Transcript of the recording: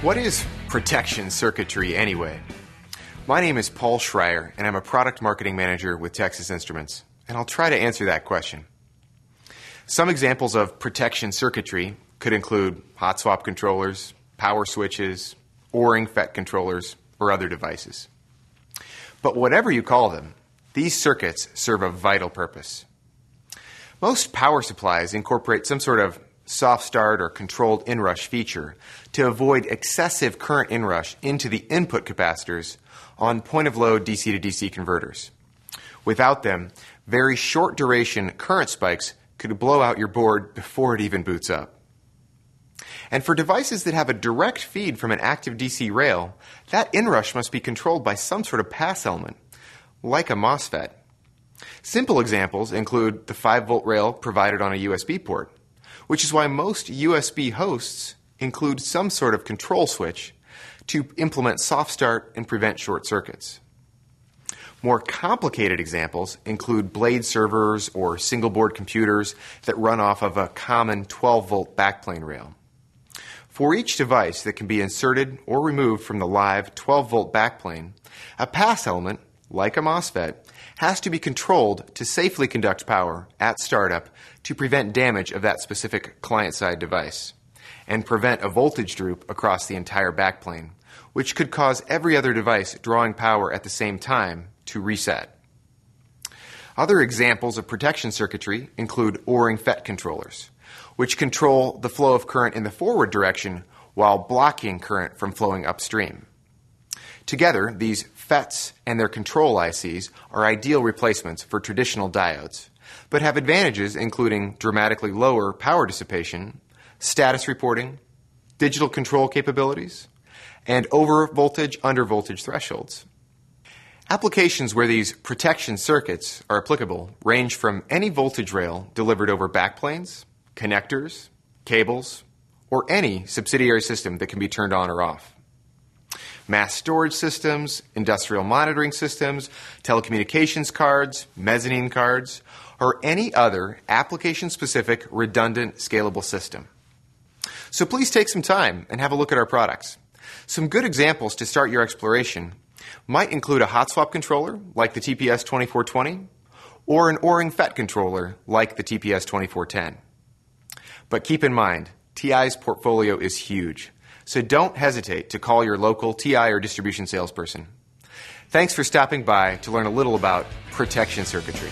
What is protection circuitry anyway? My name is Paul Schreier, and I'm a product marketing manager with Texas Instruments, and I'll try to answer that question. Some examples of protection circuitry could include hot swap controllers, power switches, ORing FET controllers, or other devices. But whatever you call them, these circuits serve a vital purpose. Most power supplies incorporate some sort of soft start or controlled inrush feature to avoid excessive current inrush into the input capacitors on point of load DC to DC converters. Without them, very short duration current spikes could blow out your board before it even boots up. And for devices that have a direct feed from an active DC rail, that inrush must be controlled by some sort of pass element, like a MOSFET. Simple examples include the 5 volt rail provided on a USB port, which is why most USB hosts include some sort of control switch to implement soft start and prevent short circuits. More complicated examples include blade servers or single board computers that run off of a common 12 volt backplane rail. For each device that can be inserted or removed from the live 12 volt backplane, a pass element, like a MOSFET, has to be controlled to safely conduct power at startup to prevent damage of that specific client side device and prevent a voltage droop across the entire backplane, which could cause every other device drawing power at the same time to reset. Other examples of protection circuitry include ORing FET controllers, which control the flow of current in the forward direction while blocking current from flowing upstream. Together, these FETs and their control ICs are ideal replacements for traditional diodes, but have advantages including dramatically lower power dissipation, status reporting, digital control capabilities, and over voltage, under voltage thresholds. Applications where these protection circuits are applicable range from any voltage rail delivered over backplanes, connectors, cables, or any subsidiary system that can be turned on or off. Mass storage systems, industrial monitoring systems, telecommunications cards, mezzanine cards, or any other application specific redundant scalable system. So please take some time and have a look at our products. Some good examples to start your exploration might include a hot swap controller like the TPS 2420 or an ORing FET controller like the TPS 2410. But keep in mind, TI's portfolio is huge, so don't hesitate to call your local TI or distribution salesperson. Thanks for stopping by to learn a little about protection circuitry.